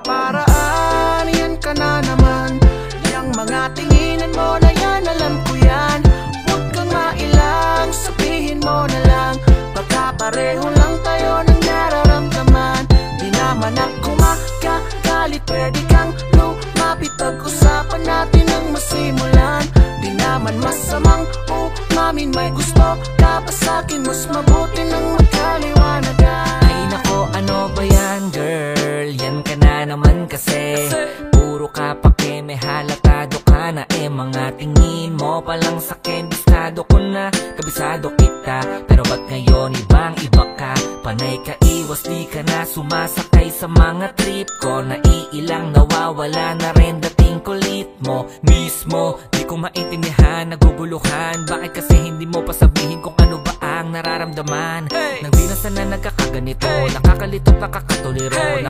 para-paraan Yan ka na naman. Yang mga tinginan mo na yan Alam ko yan. Huwag kang mailang Sabihin mo na lang. Baka lang tayo ng nararamdaman. Di naman ako makakalit Pwede kang lumapit. Pag-usapan natin ang masimulan. Di naman masamang umamin May gusto ka pa sa'kin Mas mabuti naman kasi. Puro ka pake, may halatado ka na Eh mga tingin mo palang sa akin Bistado ko na, kabisado kita. Pero ba't ngayon ibang iba ka? Panay ka iwas, di ka na sumasakay sa mga trip ko. Naiilang nawawala na rin dating kulit mo. Mismo, di ko maintindihan, naguguluhan. Bakit kasi hindi mo pa sabihin kung ano ba ang nararamdaman? Nang di na sana nagkakaganito Nakakalito, nakakatuliro